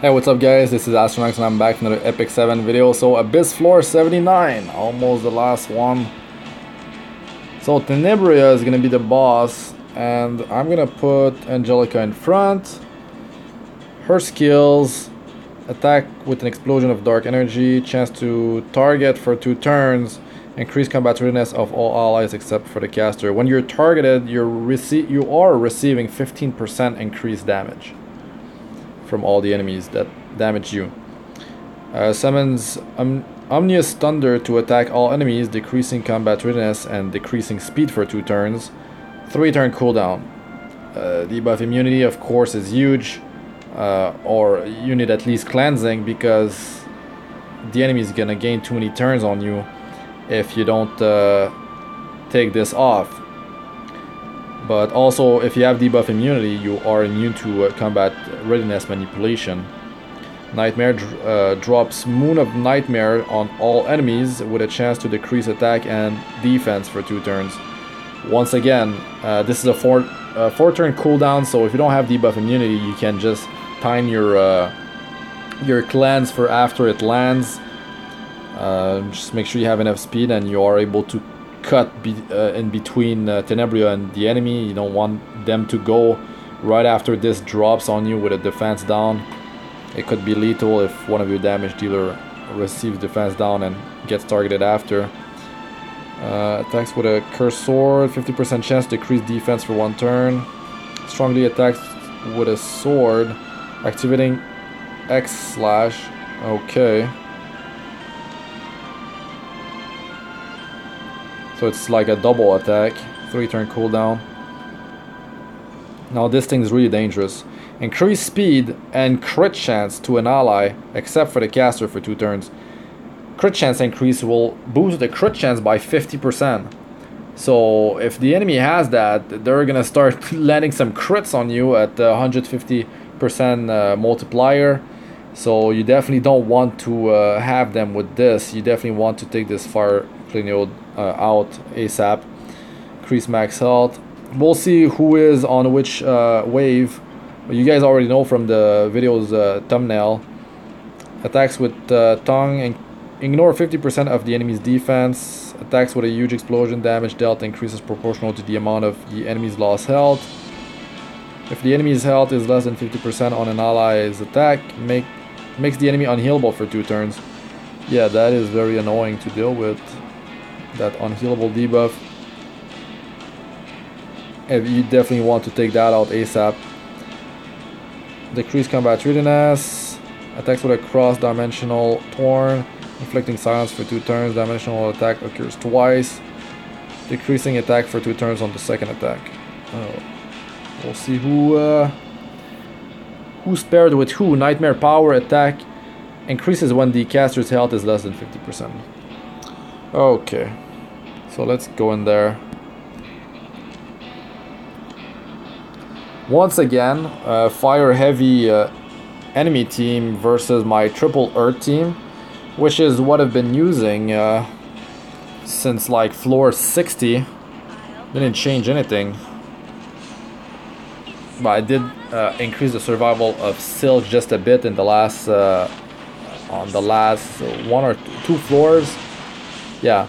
Hey, what's up guys? This is Astranox and I'm back with another Epic 7 video. So Abyss Floor 79, almost the last one. So Tenebria is gonna be the boss and I'm gonna put Angelica in front. Her skills, attack with an explosion of dark energy, chance to target for two turns, increase combat readiness of all allies except for the caster. When you're targeted, you're rece you are receiving 15% increased damage from all the enemies that damage you. Uh, summons um, Omnious Thunder to attack all enemies, decreasing combat readiness and decreasing speed for two turns. Three turn cooldown. Uh, debuff immunity, of course, is huge. Uh, or you need at least cleansing because the enemy is gonna gain too many turns on you if you don't uh, take this off. But also, if you have debuff immunity, you are immune to uh, combat readiness manipulation. Nightmare dr uh, drops Moon of Nightmare on all enemies with a chance to decrease attack and defense for two turns. Once again, uh, this is a four, uh, four turn cooldown, so if you don't have debuff immunity, you can just time your uh, your cleanse for after it lands. Uh, just make sure you have enough speed and you are able to cut be, uh, in between uh, Tenebria and the enemy. You don't want them to go right after this drops on you with a defense down. It could be lethal if one of your damage dealer receives defense down and gets targeted after. Uh, attacks with a cursed sword, 50% chance to decrease defense for one turn. Strongly attacks with a sword, activating X slash. Okay. So it's like a double attack, 3 turn cooldown. Now this thing is really dangerous. Increase speed and crit chance to an ally, except for the caster for 2 turns. Crit chance increase will boost the crit chance by 50%. So if the enemy has that, they're gonna start landing some crits on you at 150% uh, multiplier. So you definitely don't want to uh, have them with this. You definitely want to take this fire uh, out ASAP. Increase max health. We'll see who is on which uh, wave. You guys already know from the video's uh, thumbnail. Attacks with uh, tongue and ignore 50% of the enemy's defense. Attacks with a huge explosion damage dealt increases proportional to the amount of the enemy's lost health. If the enemy's health is less than 50% on an ally's attack, make makes the enemy unhealable for two turns. Yeah, that is very annoying to deal with that unhealable debuff. And you definitely want to take that out ASAP. Decrease combat readiness. Attacks with a cross-dimensional torn. Inflicting silence for two turns. Dimensional attack occurs twice. Decreasing attack for two turns on the second attack. Oh. We'll see who uh, who's paired with who. Nightmare power attack increases when the caster's health is less than 50%. Okay, so let's go in there. Once again, uh, fire heavy uh, enemy team versus my triple earth team, which is what I've been using uh, since like floor 60. Didn't change anything. But I did uh, increase the survival of Silk just a bit in the last, uh, on the last one or two floors yeah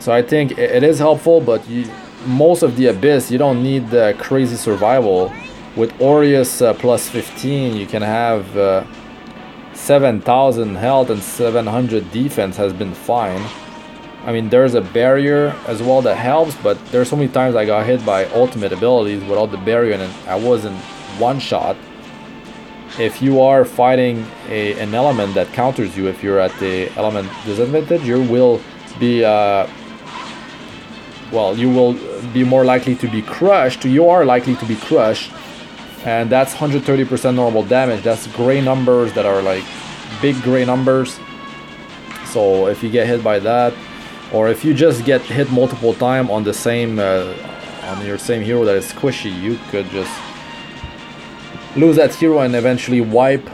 so I think it is helpful but you, most of the abyss you don't need the crazy survival. With Aureus uh, plus 15 you can have uh, 7000 health and 700 defense has been fine. I mean there's a barrier as well that helps but there's so many times I got hit by ultimate abilities without the barrier and I wasn't one shot if you are fighting a, an element that counters you, if you're at the element disadvantage, you will be, uh, well, you will be more likely to be crushed. You are likely to be crushed. And that's 130% normal damage. That's gray numbers that are like big gray numbers. So if you get hit by that, or if you just get hit multiple times on the same, uh, on your same hero that is squishy, you could just lose that hero and eventually wipe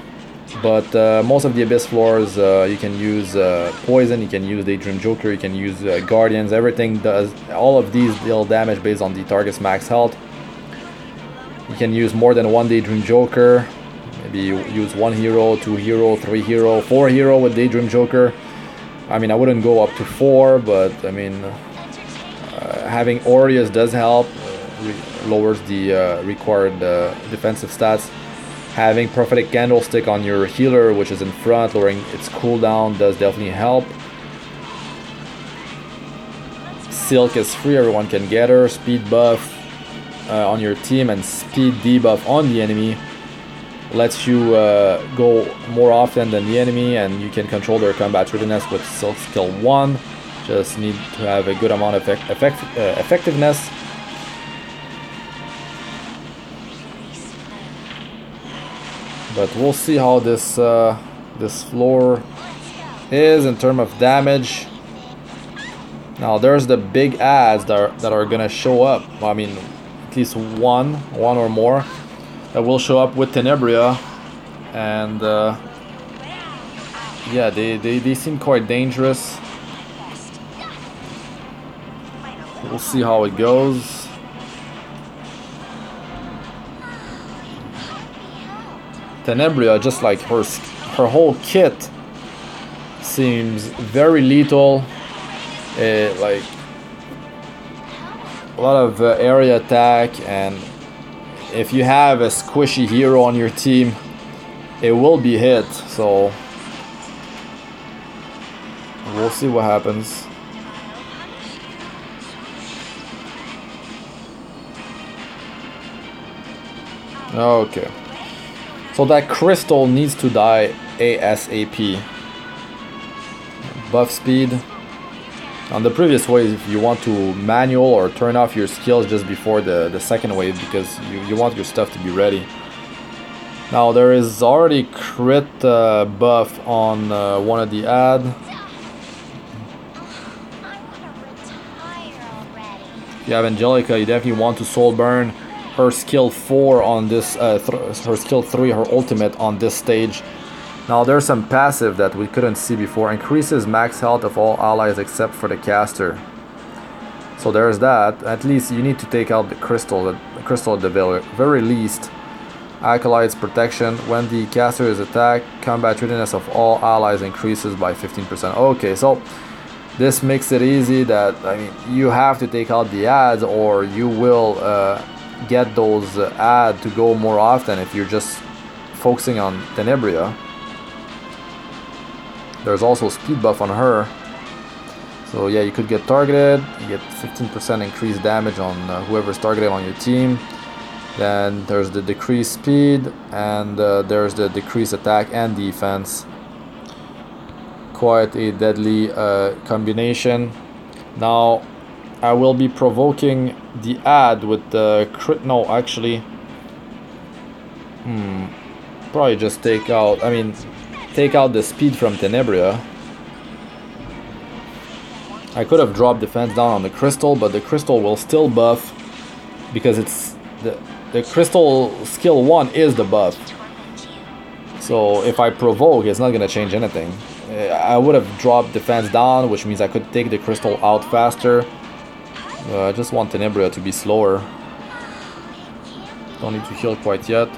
but uh, most of the abyss floors uh, you can use uh, poison you can use daydream joker you can use guardians everything does all of these deal damage based on the target's max health you can use more than one daydream joker Maybe you use one hero, two hero, three hero, four hero with Daydream Joker. I mean, I wouldn't go up to four, but I mean, having Aureus does help, uh, lowers the uh, required defensive stats. Having Prophetic Candlestick on your healer, which is in front, lowering its cooldown, does definitely help. Silk is free, everyone can get her. Speed buff uh, on your team and speed debuff on the enemy lets you uh, go more often than the enemy and you can control their combat readiness with Silk skill 1. Just need to have a good amount of effect, effect uh, effectiveness. But we'll see how this uh, this floor is in terms of damage. Now there's the big ads that are, that are gonna show up. I mean, at least one, one or more that will show up with Tenebria and uh, yeah they, they, they seem quite dangerous we'll see how it goes Tenebria just like her her whole kit seems very lethal uh, like a lot of uh, area attack and if you have a squishy hero on your team, it will be hit, so we'll see what happens. Okay. So that crystal needs to die ASAP. Buff speed. On the previous wave, if you want to manual or turn off your skills just before the, the second wave because you, you want your stuff to be ready. Now there is already crit uh, buff on uh, one of the ad. If you have Angelica, you definitely want to soul burn her skill 4 on this, uh, her skill 3, her ultimate on this stage now there's some passive that we couldn't see before. Increases max health of all allies except for the caster. So there's that. At least you need to take out the crystal, the crystal at the very least. Acolyte's protection. When the caster is attacked, combat readiness of all allies increases by 15%. Okay, so this makes it easy that I mean you have to take out the ads or you will uh, get those uh, ads to go more often if you're just focusing on Tenebria. There's also speed buff on her. So yeah, you could get targeted. You get 15% increased damage on uh, whoever's targeted on your team. Then there's the decreased speed and uh, there's the decreased attack and defense. Quite a deadly uh, combination. Now I will be provoking the ad with the crit. No, actually, hmm, probably just take out. I mean, take out the speed from Tenebria. I could have dropped defense down on the crystal, but the crystal will still buff because it's the the crystal skill one is the buff. So if I provoke, it's not gonna change anything. Uh, I would have dropped defense down, which means I could take the crystal out faster. Uh, I just want Tenebria to be slower. Don't need to heal quite yet.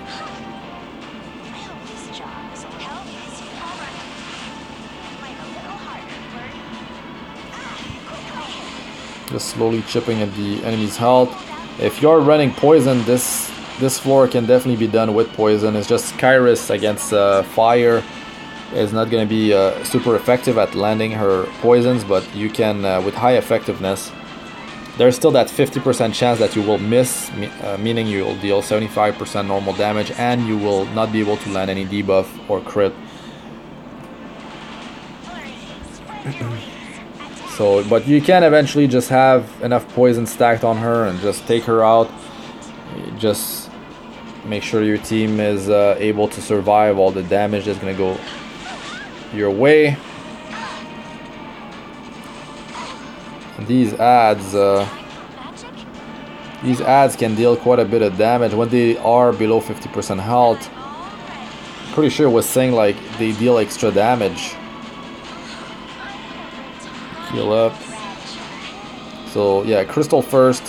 just slowly chipping at the enemy's health. If you're running poison, this this floor can definitely be done with poison. It's just Kiris against uh, fire is not going to be uh, super effective at landing her poisons, but you can, uh, with high effectiveness, there's still that 50% chance that you will miss, uh, meaning you will deal 75% normal damage and you will not be able to land any debuff or crit. So, but you can eventually just have enough poison stacked on her and just take her out. Just make sure your team is uh, able to survive all the damage that's gonna go your way. These ads, uh, these ads can deal quite a bit of damage when they are below 50% health. Pretty sure was saying like they deal extra damage heal up. So yeah, Crystal first.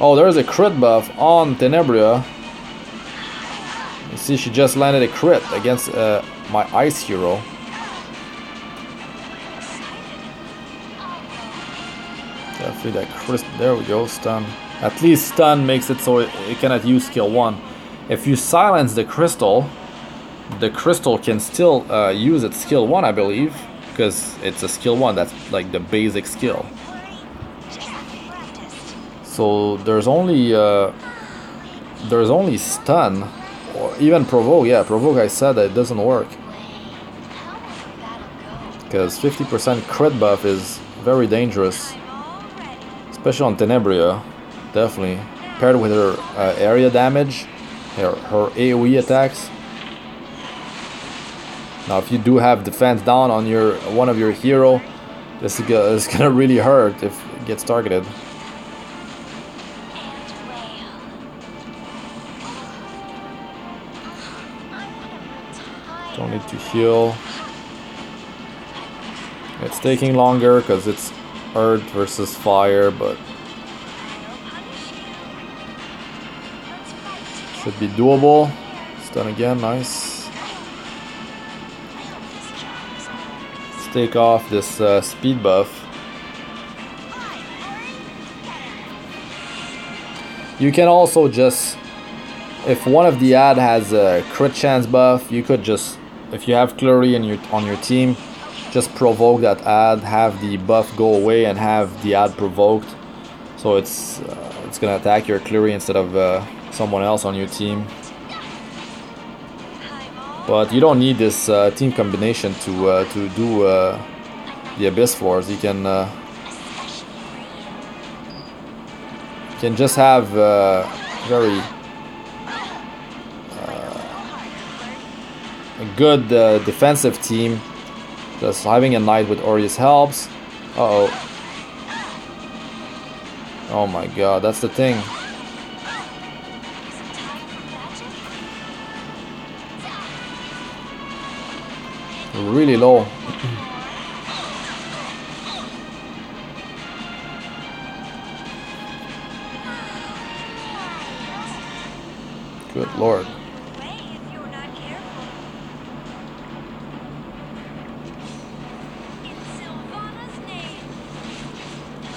Oh, there's a crit buff on Tenebria. See, she just landed a crit against uh, my ice hero. Definitely that crit. There we go, stun. At least stun makes it so it, it cannot use skill 1. If you silence the crystal, the crystal can still uh, use its skill 1, I believe. Because it's a skill 1, that's like the basic skill. So there's only uh, there's only stun or even provoke. Yeah, provoke. I said that it doesn't work because 50% crit buff is very dangerous, especially on Tenebria. Definitely paired with her uh, area damage, her her AOE attacks. Now, if you do have defense down on your one of your hero, this is, gonna, really hurt if it gets targeted. Don't need to heal. It's taking longer because it's earth versus fire, but should be doable. It's done again, nice. Let's take off this uh, speed buff. You can also just, if one of the ad has a crit chance buff, you could just if you have Kluri in your, on your team, just provoke that ad, have the buff go away and have the ad provoked. So it's uh, it's gonna attack your Kluri instead of uh, someone else on your team. But you don't need this uh, team combination to uh, to do uh, the abyss floors. You can uh, you can just have very a good defensive team. Just having a knight with Aureus helps. Uh oh. Oh my god, that's the thing. Really low. Good lord.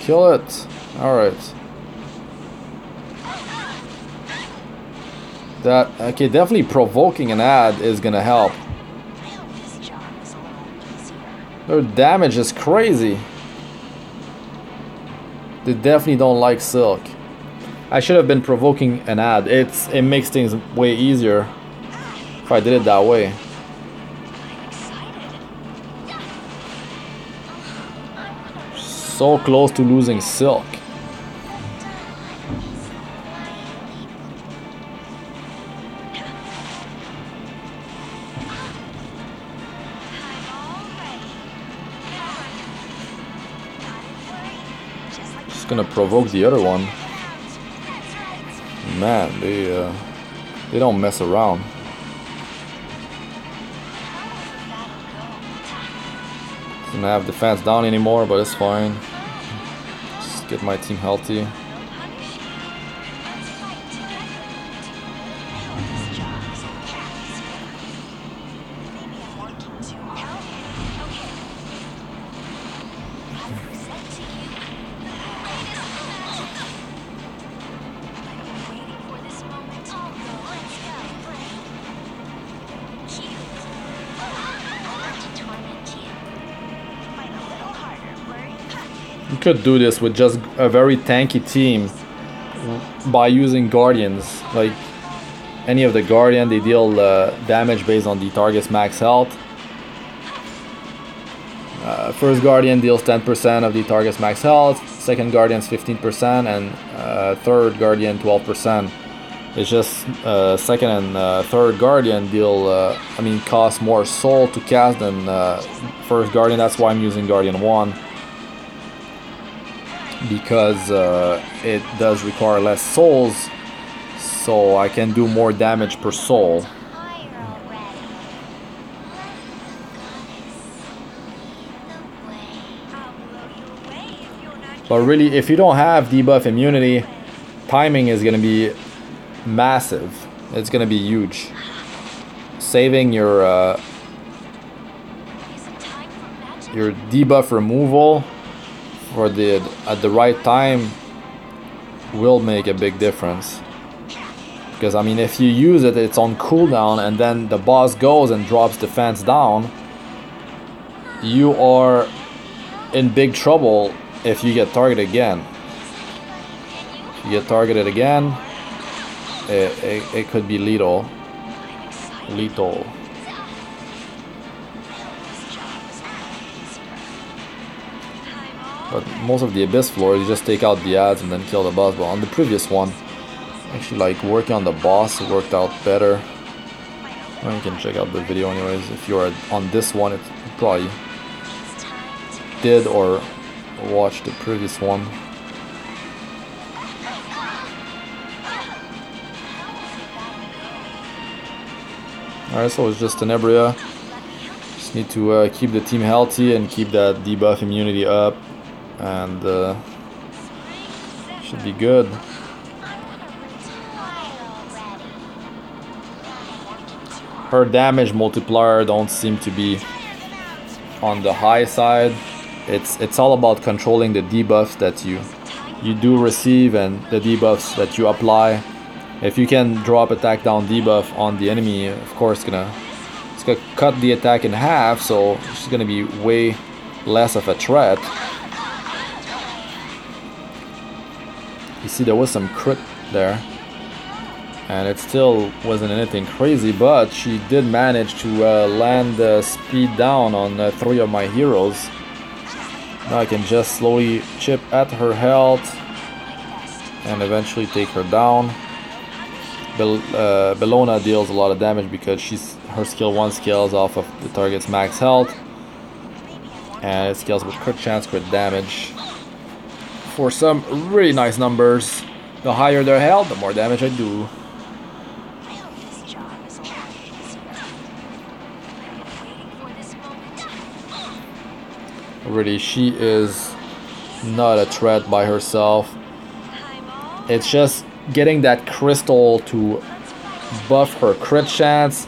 Kill it. Alright. That, okay, definitely provoking an ad is gonna help. Their damage is crazy. They definitely don't like Silk. I should have been provoking an ad. It's It makes things way easier if I did it that way. So close to losing Silk. Just gonna provoke the other one. Man, they uh, they don't mess around. Don't have defense down anymore, but it's fine. Just get my team healthy. Could do this with just a very tanky team by using guardians. Like any of the guardian, they deal uh, damage based on the target's max health. Uh, first guardian deals 10% of the target's max health. Second guardian's 15%, and uh, third guardian 12%. It's just uh, second and uh, third guardian deal. Uh, I mean, cost more soul to cast than first guardian. That's why I'm using guardian one because uh, it does require less souls so I can do more damage per soul. But really if you don't have debuff immunity timing is gonna be massive. It's gonna be huge. Saving your uh, your debuff removal for the at the right time will make a big difference. Because I mean if you use it it's on cooldown and then the boss goes and drops defense down, you are in big trouble if you get targeted again. If you get targeted again, it, it, it could be lethal. Lethal. Most of the Abyss floors, you just take out the ads and then kill the boss. But on the previous one, actually like working on the boss worked out better. Well, you can check out the video anyways. If you're on this one, it probably did or watched the previous one. Alright, so it's just an Tenebria. Just need to uh, keep the team healthy and keep that debuff immunity up and uh, should be good. Her damage multiplier don't seem to be on the high side. It's it's all about controlling the debuffs that you you do receive and the debuffs that you apply. If you can drop attack down debuff on the enemy, of course, gonna it's gonna cut the attack in half, so she's gonna be way less of a threat. See there was some crit there. And it still wasn't anything crazy, but she did manage to uh, land the speed down on uh, three of my heroes. Now I can just slowly chip at her health and eventually take her down. Bel uh, Bellona deals a lot of damage because she's her skill 1 scales off of the target's max health. And it scales with crit chance, crit damage for some really nice numbers. The higher their health, the more damage I do. Really, she is not a threat by herself. It's just getting that crystal to buff her crit chance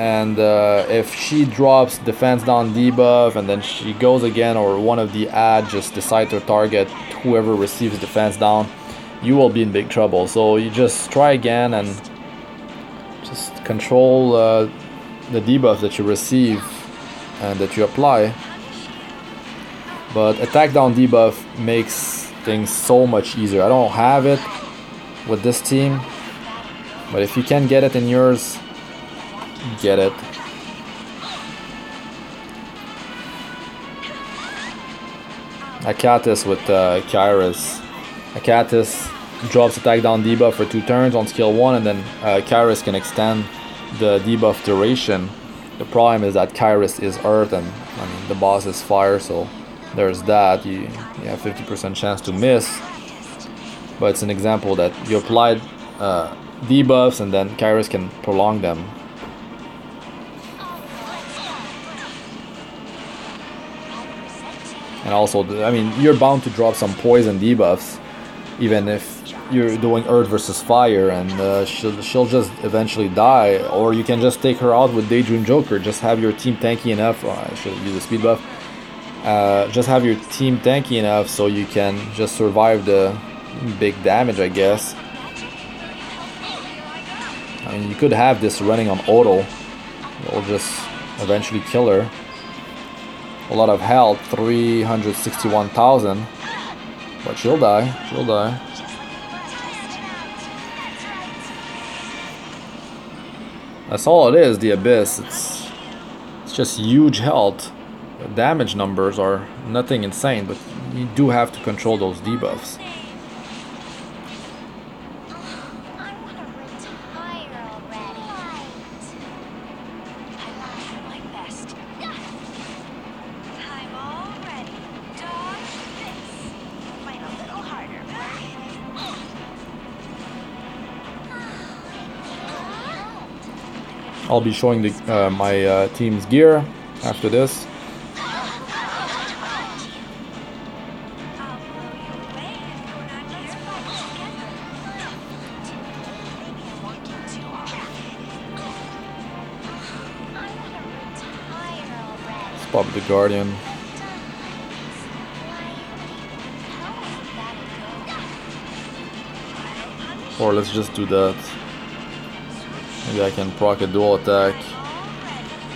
and uh, if she drops defense down debuff and then she goes again or one of the ad just decide to target whoever receives defense down you will be in big trouble. So you just try again and just control uh, the debuff that you receive and that you apply. But attack down debuff makes things so much easier. I don't have it with this team but if you can get it in yours get it. Akatis with uh, Kiris. Drops attack down debuff for two turns on skill 1 and then uh, Kiris can extend the debuff duration. The problem is that Kiris is earth and I mean the boss is fire so there's that. You, you have 50% chance to miss. But it's an example that you applied uh, debuffs and then Kiris can prolong them. And also, I mean, you're bound to drop some poison debuffs, even if you're doing earth versus fire, and uh, she'll, she'll just eventually die. Or you can just take her out with Daydream Joker. Just have your team tanky enough. Oh, I should use a speed buff. Uh, just have your team tanky enough so you can just survive the big damage, I guess. I mean, you could have this running on auto. It'll just eventually kill her a lot of health, 361,000. But she'll die, she'll die. That's all it is, the Abyss. It's, it's just huge health. The damage numbers are nothing insane, but you do have to control those debuffs. I'll be showing the, uh, my uh, team's gear after this. Spot the Guardian. Or let's just do that. Maybe I can proc a dual attack.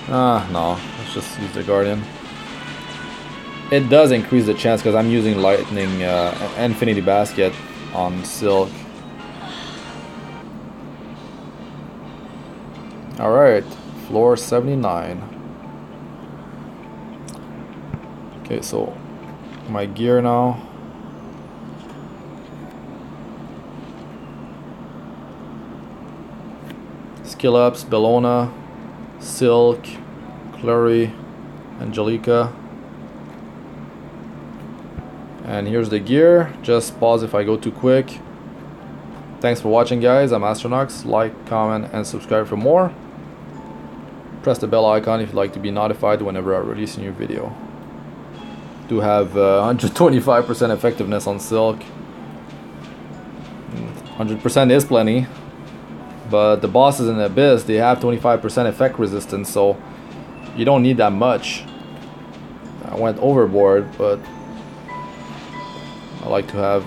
Ah, no. Let's just use the Guardian. It does increase the chance because I'm using Lightning uh, Infinity Basket on Silk. Alright, floor 79. Okay, so my gear now. Skill Bellona, Silk, Kluri, Angelica. And here's the gear. Just pause if I go too quick. Thanks for watching guys. I'm Astranox. Like, comment, and subscribe for more. Press the bell icon if you'd like to be notified whenever I release a new video. Do have 125% uh, effectiveness on Silk. 100% is plenty. But the bosses in the Abyss, they have 25% effect resistance, so you don't need that much. I went overboard, but I like to have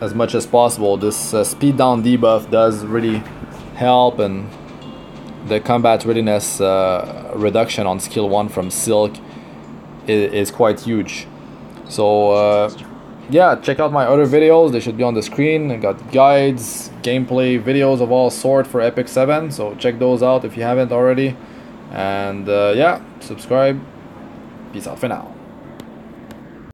as much as possible. This uh, speed down debuff does really help and the combat readiness uh, reduction on skill 1 from Silk is, is quite huge. So uh, yeah, check out my other videos. They should be on the screen. I got guides, gameplay videos of all sort for Epic 7. So check those out if you haven't already. And uh, yeah, subscribe. Peace out for now.